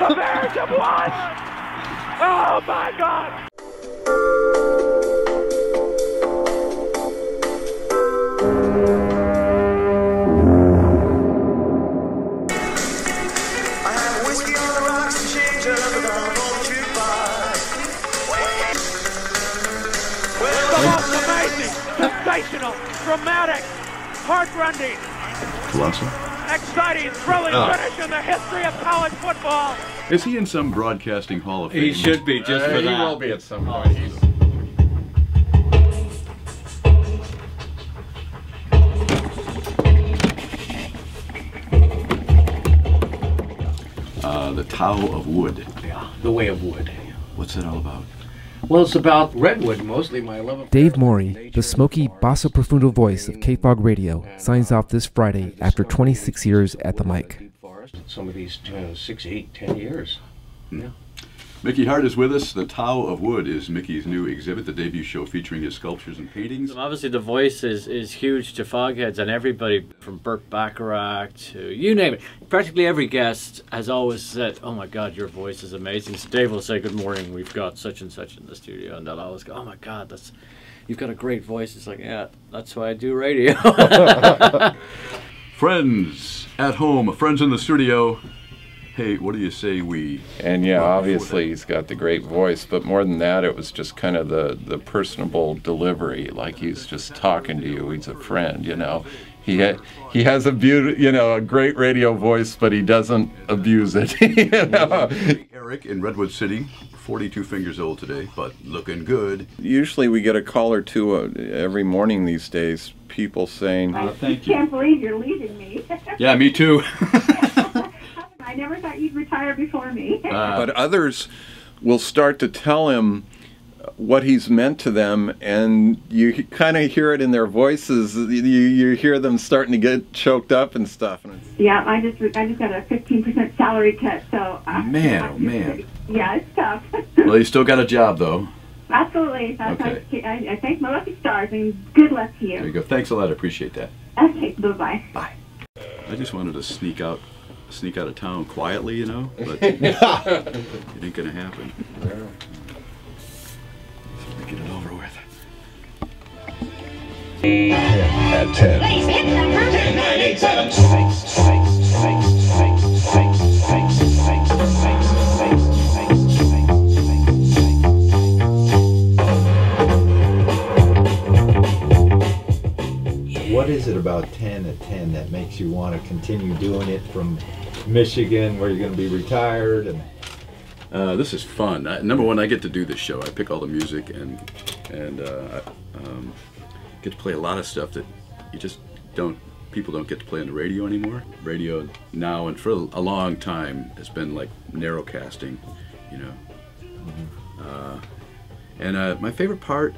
The Bears have won! Oh my God! sensational, dramatic, heart-rending, exciting, thrilling oh. finish in the history of college football. Is he in some broadcasting hall of fame? He should be just uh, for he that. He will be at some oh, point. He's uh, the Tao of Wood. Yeah, the way of wood. What's it all about? Well, it's about redwood mostly, my love. Dave Morey, the smoky, basso profundo voice of KFOG Radio, signs off this Friday after 26 years at the mic. Some of these you know, six, eight, ten years. Yeah. Mickey Hart is with us. The Tao of Wood is Mickey's new exhibit, the debut show featuring his sculptures and paintings. Obviously, the voice is, is huge to Fogheads and everybody from Burt Bacharach to you name it. Practically every guest has always said, Oh my God, your voice is amazing. So Dave will say, Good morning, we've got such and such in the studio. And they'll always go, Oh my God, that's you've got a great voice. It's like, Yeah, that's why I do radio. Friends at home, friends in the studio. Hey, what do you say we? And yeah, obviously he's got the great voice, but more than that, it was just kind of the the personable delivery. Like he's just talking to you. He's a friend, you know. He ha- he has a beautiful, you know, a great radio voice, but he doesn't abuse it. you know? Eric in Redwood City, 42 fingers old today, but looking good. Usually we get a call or two uh, every morning these days, people saying, uh, I can't believe you're leaving me. yeah, me too. I never thought you'd retire before me. Uh, but others will start to tell him, what he's meant to them and you kind of hear it in their voices. You, you hear them starting to get choked up and stuff yeah i just i just got a 15% salary cut so uh, man oh man. Yeah it's tough. Well you still got a job though. Absolutely. That's okay. I, I thank my lucky stars and good luck to you. There you go. Thanks a lot. I appreciate that. Okay bye-bye. Bye. I just wanted to sneak out sneak out of town quietly you know but it ain't gonna happen. Yeah. at 10. What is it about 10 at 10 that makes you want to continue doing it from Michigan, where you're going to be retired? And uh, this is fun. I, number one, I get to do this show. I pick all the music, and and uh, um, get to play a lot of stuff that you just don't. People don't get to play on the radio anymore. Radio now and for a long time has been like narrow casting, you know. Uh, and uh, my favorite part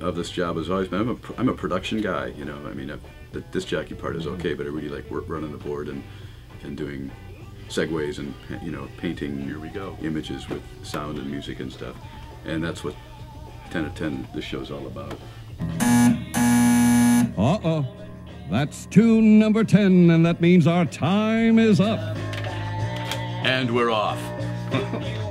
of this job has always been I'm a, I'm a production guy, you know. I mean, I've, the disc jockey part is okay, but I really like work, running the board and and doing segues and you know painting here we go images with sound and music and stuff and that's what 10 at 10 this show's all about Uh-oh. That's tune number 10, and that means our time is up. and we're off